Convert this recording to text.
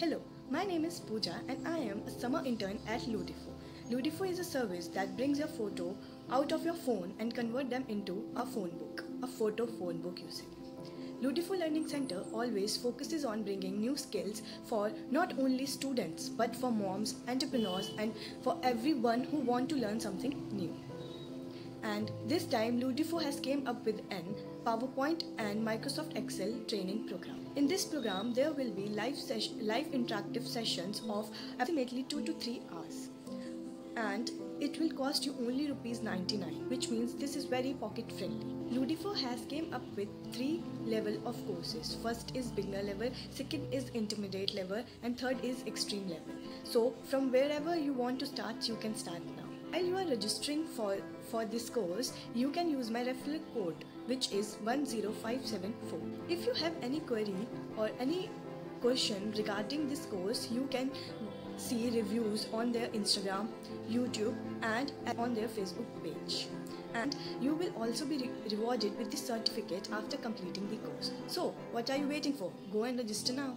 Hello, my name is Pooja and I am a summer intern at LUDIFU. LUDIFU is a service that brings your photo out of your phone and convert them into a phone book, a photo phone book you say. LUDIFU Learning Center always focuses on bringing new skills for not only students but for moms, entrepreneurs and for everyone who want to learn something new. And this time LUDIFU has came up with an PowerPoint and Microsoft Excel training program. In this program, there will be live, live interactive sessions of approximately 2 to 3 hours. And it will cost you only rupees 99 which means this is very pocket friendly LUDIFU has came up with three level of courses first is beginner level second is intermediate level and third is extreme level so from wherever you want to start you can start now while you are registering for for this course you can use my referral code which is 10574 if you have any query or any question regarding this course you can see reviews on their Instagram, YouTube, and on their Facebook page. And you will also be re- rewarded with the certificate after completing the course. So, what are you waiting for? Go and register now.